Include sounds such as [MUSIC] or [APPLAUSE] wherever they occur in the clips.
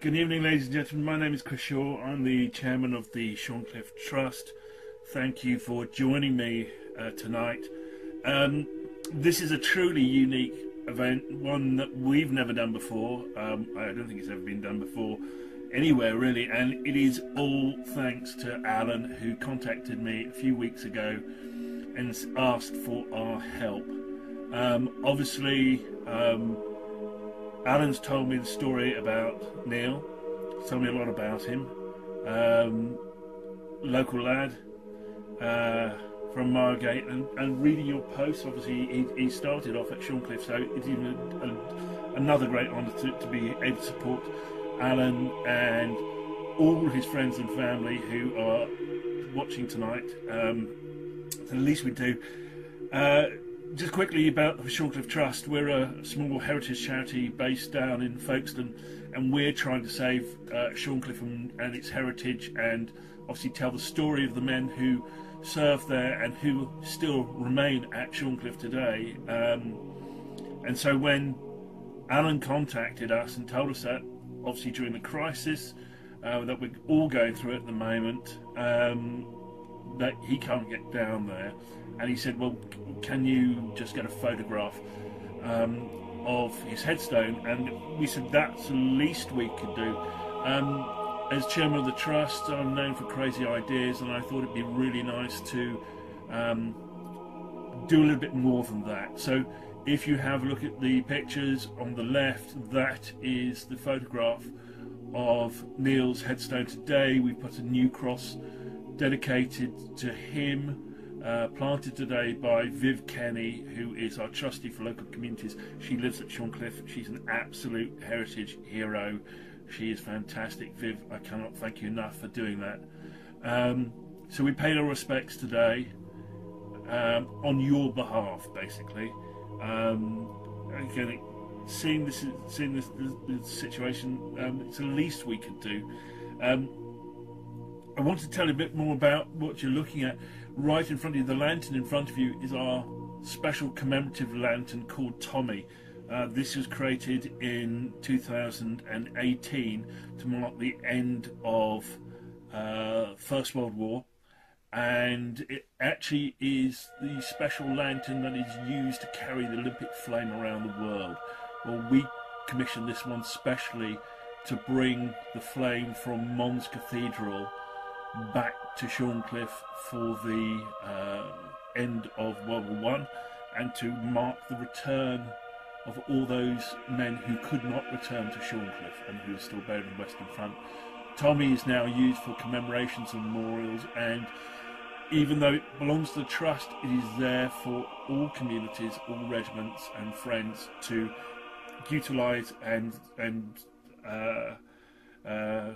Good evening, ladies and gentlemen. My name is Chris Shaw. I'm the chairman of the Shorncliffe Trust. Thank you for joining me uh, tonight. Um, this is a truly unique event, one that we've never done before. Um, I don't think it's ever been done before anywhere, really, and it is all thanks to Alan, who contacted me a few weeks ago and asked for our help. Um, obviously, um, Alan's told me the story about Neil, told me a lot about him. Um, local lad uh, from Margate, and, and reading your posts, obviously he, he started off at Shorncliffe, so it's even a, a, another great honour to, to be able to support Alan and all his friends and family who are watching tonight. Um, the least we do. Uh, just quickly about the Shorncliffe Trust. We're a small heritage charity based down in Folkestone, and we're trying to save uh, Shorncliffe and, and, its heritage, and obviously tell the story of the men who served there and who still remain at Shorncliffe today. Um, and so when Alan contacted us and told us that, obviously during the crisis uh, that we're all going through at the moment, um, that he can't get down there and he said, "Well, can you just get a photograph um, of his headstone?" And we said, "That's the least we could do." Um, as chairman of the trust, I'm known for crazy ideas, and I thought it'd be really nice to um, do a little bit more than that. So, if you have a look at the pictures on the left, that is the photograph of Neil's headstone today. We put a new cross dedicated to him uh, planted today by Viv Kenny, who is our trustee for local communities. She lives at Shorncliffe. She's an absolute heritage hero. She is fantastic. Viv, I cannot thank you enough for doing that. Um, so we paid our respects today um, on your behalf, basically. Um, again, seeing this, seeing this, this, this situation, um, it's the least we could do. I want to tell you a bit more about what you're looking at right in front of you, the lantern in front of you, is our special commemorative lantern called Tommy. Uh, this was created in 2018 to mark the end of uh, First World War, and it actually is the special lantern that is used to carry the Olympic flame around the world. Well, we commissioned this one specially to bring the flame from Mons Cathedral back to Shorncliffe for the uh, end of World War One, and to mark the return of all those men who could not return to Shorncliffe and who are still buried in the Western Front. Tommy is now used for commemorations and memorials, and even though it belongs to the trust, it is there for all communities, all regiments and friends to utilise and and uh, uh,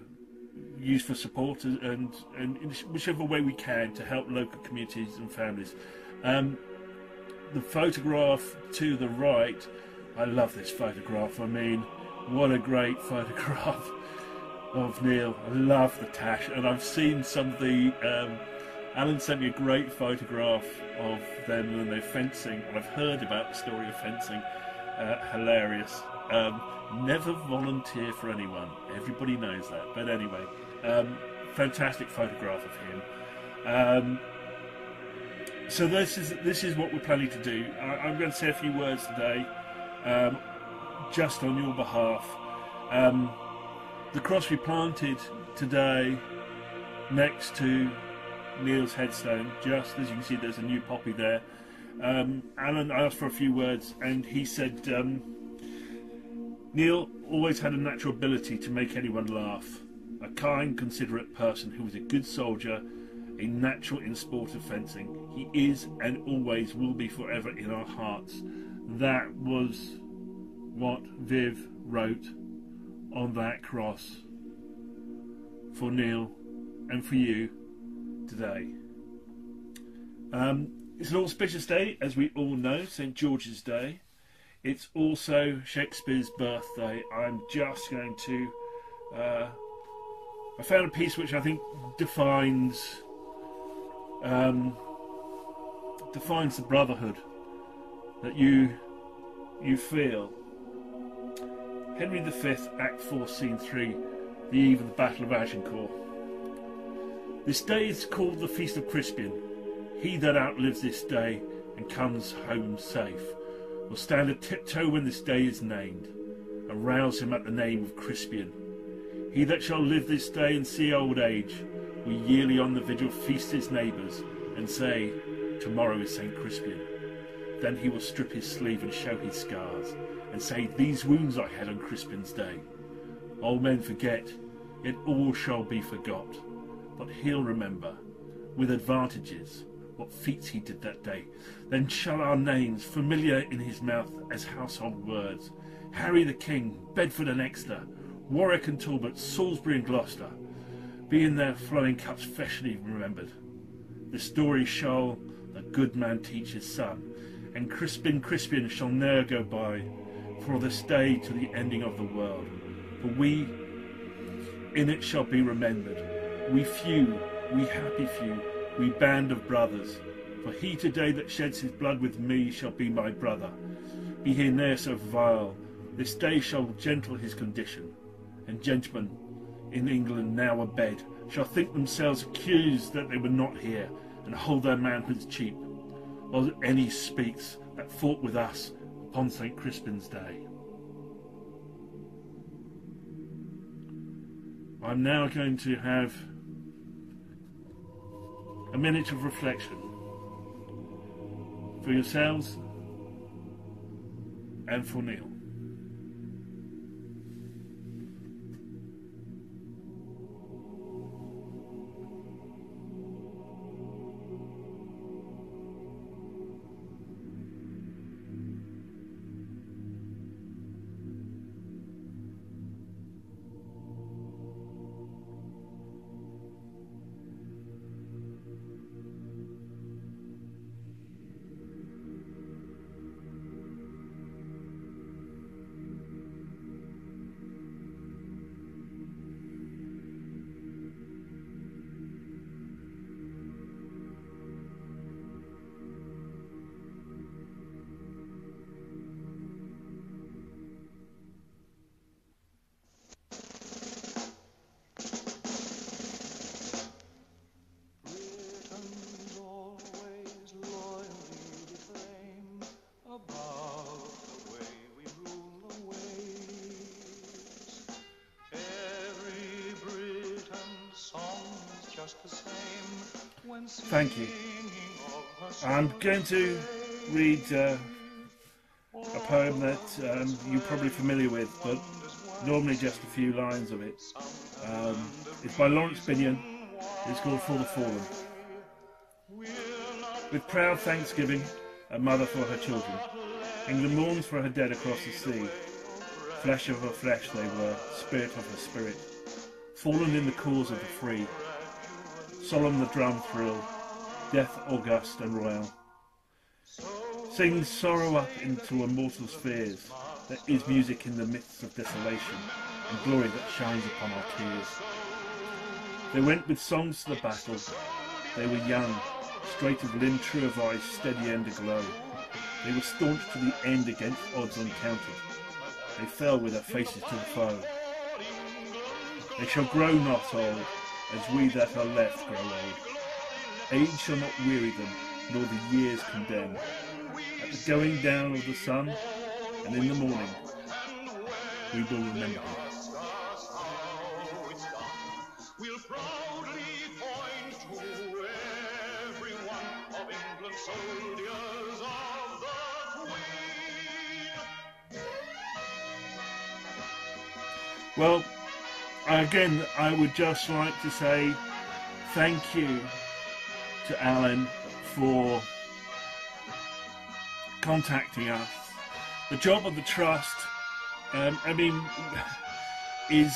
use for support and, and in whichever way we can to help local communities and families. Um, the photograph to the right, I love this photograph. I mean, what a great [LAUGHS] photograph of Neil. I love the tash, and I've seen some of the. Um, Alan sent me a great photograph of them when they're fencing, and I've heard about the story of fencing. Uh, hilarious. Um, never volunteer for anyone. Everybody knows that. But anyway, um, fantastic photograph of him. Um, so this is this is what we're planning to do. I, am going to say a few words today, um, just on your behalf. Um, the cross we planted today next to Neil's headstone, just as you can see, there's a new poppy there. Um, Alan asked for a few words, and he said um, Neil always had a natural ability to make anyone laugh. A kind, considerate person who was a good soldier, a natural in sport of fencing. He is and always will be forever in our hearts. That was what Viv wrote on that cross for Neil and for you today. Um, it's an auspicious day, as we all know, St George's Day. It's also Shakespeare's birthday. I'm just going to. Uh, I found a piece which I think defines um, defines the brotherhood that you you feel. Henry V, Act 4, Scene 3, the eve of the Battle of Agincourt. This day is called the Feast of Crispian. He that outlives this day and comes home safe will stand a tiptoe when this day is named, and rouse him at the name of Crispian. He that shall live this day and see old age will yearly on the vigil feast his neighbours and say, Tomorrow is St. Crispian. Then he will strip his sleeve and show his scars, and say, These wounds I had on Crispian's day. Old men forget, yet all shall be forgot. But he'll remember, with advantages, what feats he did that day. Then shall our names, familiar in his mouth as household words, Harry the King, Bedford and Exeter, Warwick and Talbot, Salisbury and Gloucester, be in their flowing cups freshly remembered. The story shall the good man teach his son, and Crispin Crispian shall ne'er go by, for this day to the ending of the world. For we in it shall be remembered, we few, we happy few, we band of brothers. For he today that sheds his blood with me shall be my brother. Be he ne'er so vile, this day shall gentle his condition. And gentlemen in England now abed shall think themselves accused that they were not here, and hold their manhoods cheap, while any speaks that fought with us upon St. Crispin's day. I'm now going to have a minute of reflection for yourselves and for Neil. Thank you. I'm going to read uh, a poem that um, you're probably familiar with, but normally just a few lines of it. Um, it's by Laurence Binyon. It's called For the Fallen. With proud thanksgiving, a mother for her children. England mourns for her dead across the sea. Flesh of her flesh they were, spirit of her spirit. Fallen in the cause of the free. Solemn the drum thrill, death august and royal. Sing sorrow up into immortal spheres. There is music in the midst of desolation, and glory that shines upon our tears. They went with songs to the battle. They were young, straight of limb, true of eye, steady and aglow. They were staunch to the end against odds uncounted. They fell with their faces to the foe. They shall grow not old, as we that are left grow old. Age shall not weary them, nor the years condemn. At the going down of the sun, and in the morning, we will remember. We'll again, I would just like to say thank you to Alan for contacting us. The job of the trust, um, I mean, [LAUGHS] is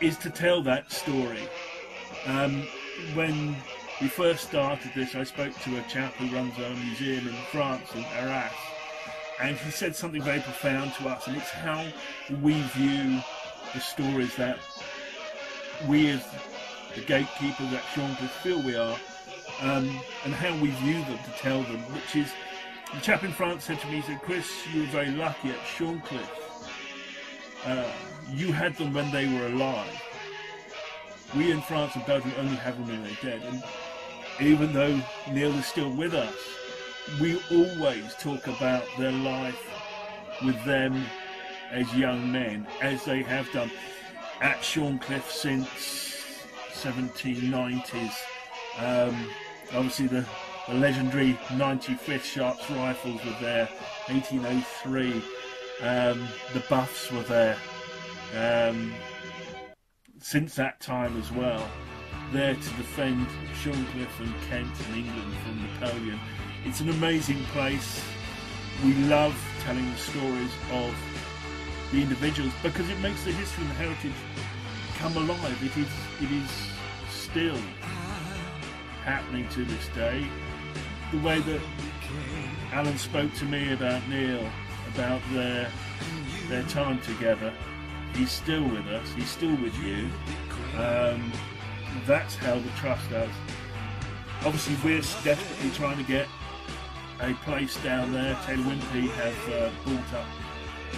is to tell that story. Um, when we first started this, I spoke to a chap who runs a museum in France, in Arras, and he said something very profound to us, and it's how we view the stories that we as the gatekeepers at Shorncliffe feel we are, um, and how we view them to tell them, which is, the chap in France said to me, he said, Chris, you were very lucky at Shorncliffe. uh, you had them when they were alive. We in France and Belgium only have them when they're dead. And even though Neil is still with us, we always talk about their life with them as young men, as they have done at Shorncliffe since 1790s. Um, obviously, the, the legendary 95th Sharpe's rifles were there, 1803. Um, the Buffs were there. Um, since that time as well, there to defend Shorncliffe and Kent and England from Napoleon. It's an amazing place. We love telling the stories of the individuals because it makes the history and the heritage come alive. It is, it is still happening to this day. The way that Alan spoke to me about Neil, about their their time together, he's still with us. He's still with you. Um, that's how the trust does. Obviously, we're desperately trying to get a place down there. Taylor Wimpey have uh, bought up,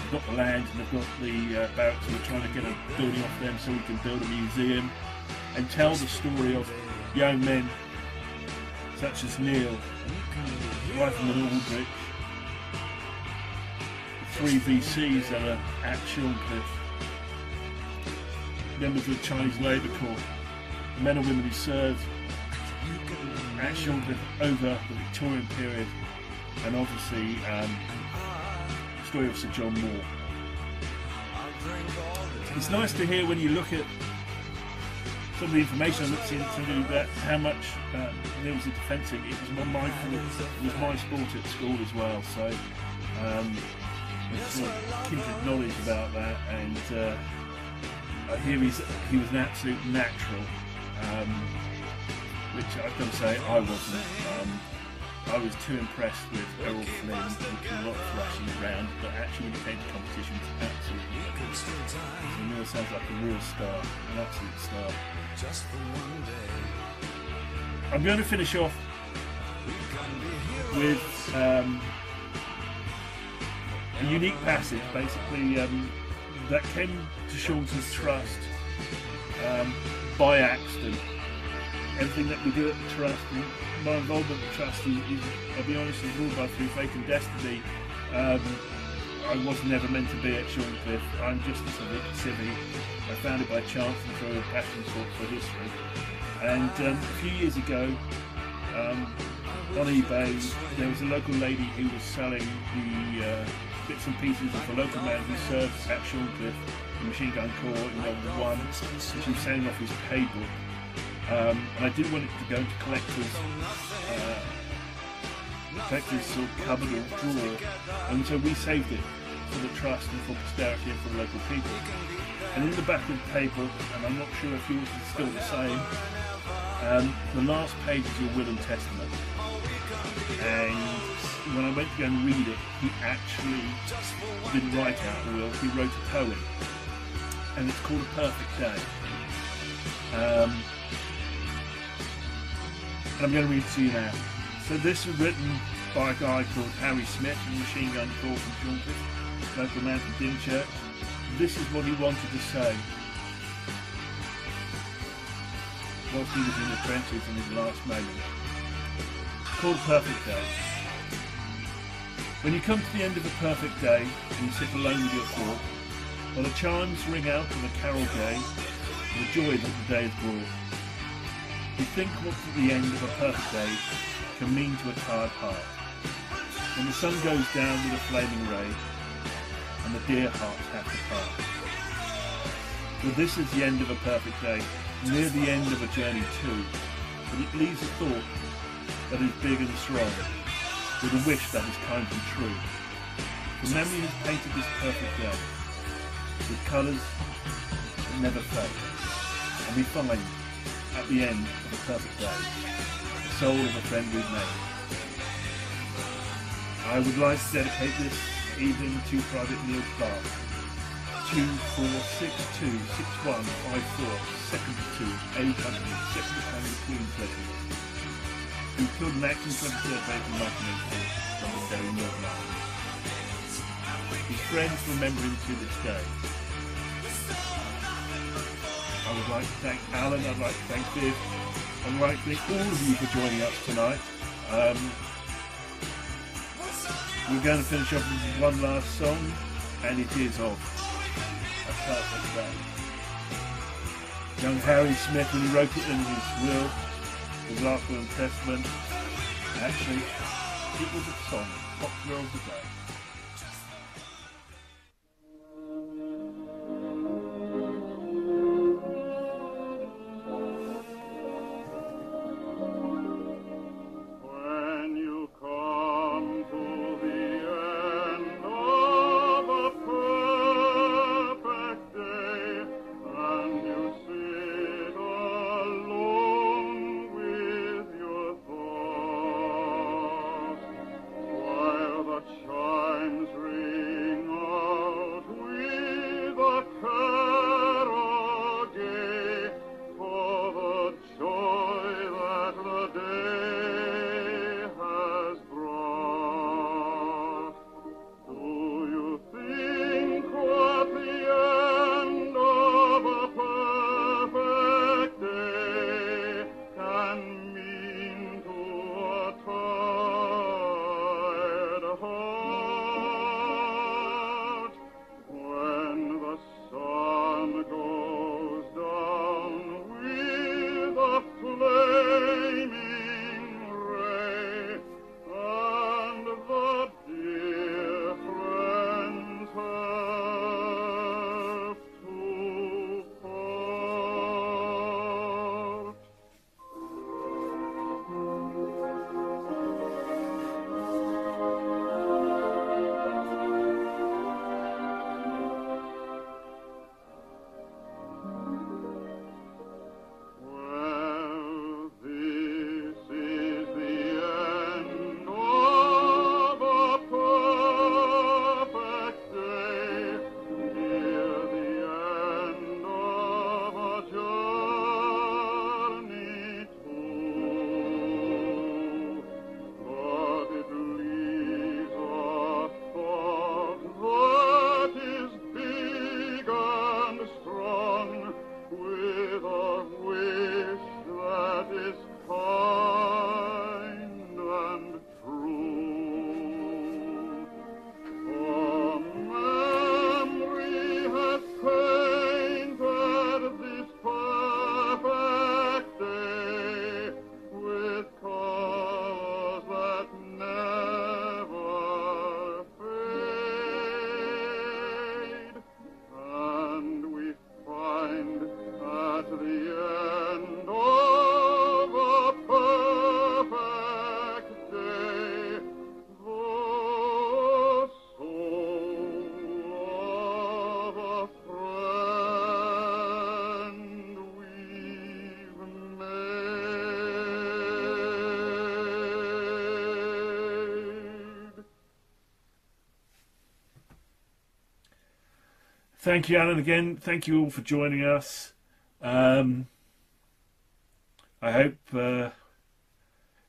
they've got the land and they've got the uh, barracks. And we're trying to get a building off them so we can build a museum and tell the story of young men such as Neil, Rifleman Aldrich, the three VCs that are at Shorncliffe, members of the Chinese Labour Corps, the men and women who served at over the Victorian period, and obviously um, story of Sir John Moore. It's nice to hear when you look at some of the information I looked into that how much uh, there was a defending. It was my, it was my sport at school as well, so um, there's sort of kindred knowledge about that, and uh, I hear he's, he was an absolute natural, um, which I've got to say I wasn't. Um, I was too impressed with Errol Flynn, did a lot of thrashing around, but actually when it came to competitions, absolutely so Neil sounds like a real star, an absolute star. I'm going to finish off with um, a unique passage, basically, um, that came to Shorn's trust um, by accident. Everything that we do at the trust, my involvement with the trust is, is I'll be honest, is ruled by through fate and destiny. Um, I was never meant to be at Shorncliffe. I'm just a civic civvy. I found it by chance and through a passion for, for history. And um, a few years ago, um, on eBay, there was a local lady who was selling the uh, bits and pieces of a local man who served at Shorncliffe, the machine gun corps in World War One. She was selling off his pay book. Um, and I didn't want it to go into collectors' uh, collector's sort of cupboard or drawer, and so we saved it for the trust and for posterity and for the local people. And in the back of the paper, and I'm not sure if yours is still the same, um, the last page is your will and testament. And when I went to go and read it, he actually didn't write out the will, he wrote a poem. And it's called A Perfect Day. Um, I'm going to read to you now. So this was written by a guy called Harry Smith, a machine gun corps from Shorncliffe, local man from Dymchurch. This is what he wanted to say whilst he was in the trenches in his last moment. Called Perfect Day. When you come to the end of a perfect day and you sit alone with your thought, while the chimes ring out of a carol gay, the joy that the day has brought, you think what the end of a perfect day can mean to a tired heart. When the sun goes down with a flaming ray, and the dear hearts have to part. For this is the end of a perfect day, near the end of a journey too, but it leaves a thought that is big and strong, with a wish that is kind and true. The memory has painted this perfect day, with colours that never fade, and we find at the end of a perfect day, the soul of a friend we've made. I would like to dedicate this evening to Private Neil Clarke, 24626154, second to 800, second Battalion Queen's Regiment, who killed an acting 23rd April 1984 from the Derry Northern Ireland. His friends remember him to this day. Would like to thank Alan, I'd like to thank Viv, I'd like to thank all of you for joining us tonight. Um, we're going to finish off with one last song, and it is of a perfect band. Young Harry Smith, when he wrote it in his will, his last will and testament, actually, it was a song, popular of the day. Thank you, Alan, again. Thank you all for joining us. Um, I hope uh,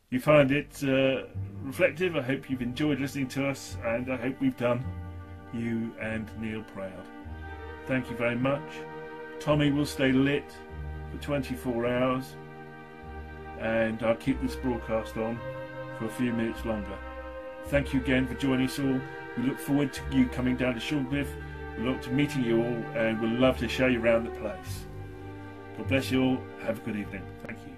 you find it uh, reflective. I hope you've enjoyed listening to us, and I hope we've done you and Neil proud. Thank you very much. Tommy will stay lit for 24 hours, and I'll keep this broadcast on for a few minutes longer. Thank you again for joining us all. We look forward to you coming down to Shorncliffe. Look to meeting you all, and we'd love to show you around the place. God bless you all. Have a good evening. Thank you.